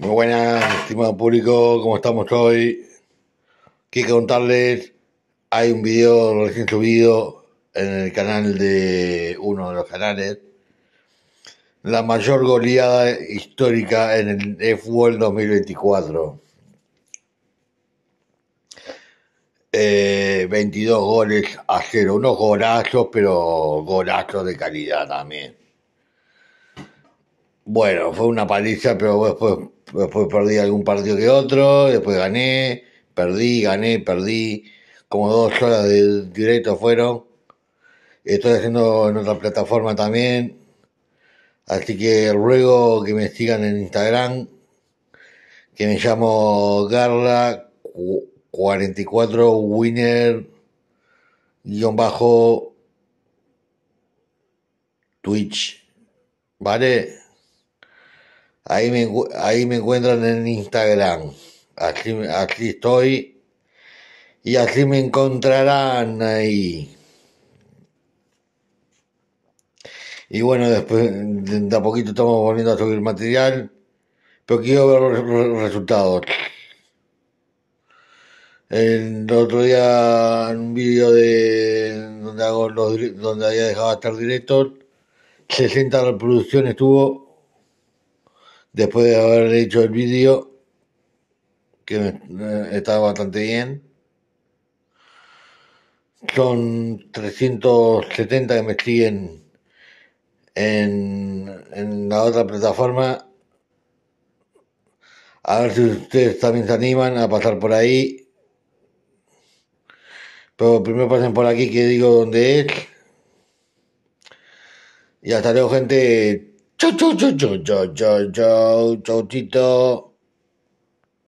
Muy buenas, estimado público, ¿cómo estamos hoy? Quiero contarles, hay un video recién subido en el canal de uno de los canales, la mayor goleada histórica en el fútbol 2024. Eh, 22 goles a cero, unos golazos, pero golazos de calidad también. Bueno, fue una paliza, pero después, después perdí algún partido que otro, después gané, perdí, gané, perdí, como dos horas de directo fueron. Estoy haciendo en otra plataforma también, así que ruego que me sigan en Instagram, que me llamo Garla 44 Winner guion bajo Twitch, ¿vale? Ahí me, ahí me encuentran en Instagram. Así, así estoy. Y así me encontrarán ahí. Y bueno, después de a poquito estamos volviendo a subir material. Pero quiero ver los resultados. El otro día en un vídeo de donde hago los donde había dejado de estar directos, 60 reproducciones tuvo después de haber hecho el vídeo, que estaba bastante bien. Son 370 que me siguen en, en la otra plataforma. A ver si ustedes también se animan a pasar por ahí. Pero primero pasen por aquí que digo dónde es. Y hasta luego, gente. 走走走走走走走走地道